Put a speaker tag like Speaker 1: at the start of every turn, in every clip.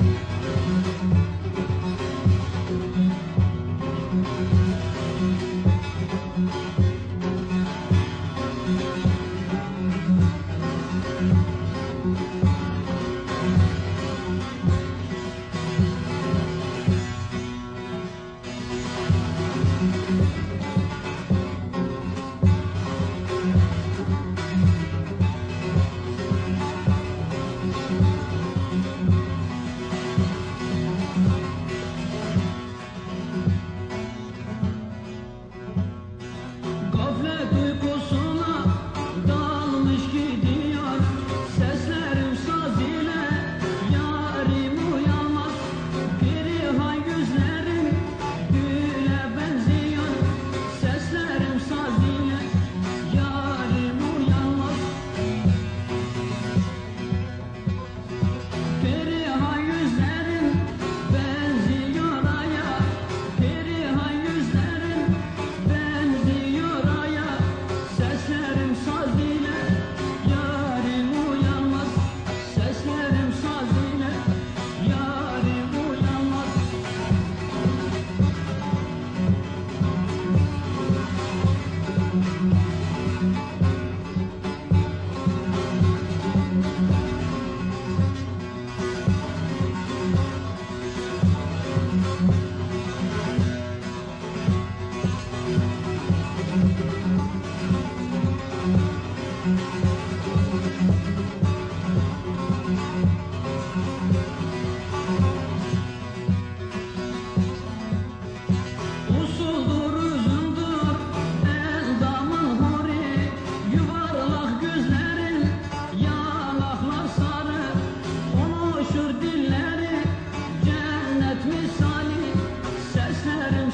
Speaker 1: Bye.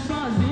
Speaker 1: sozinho.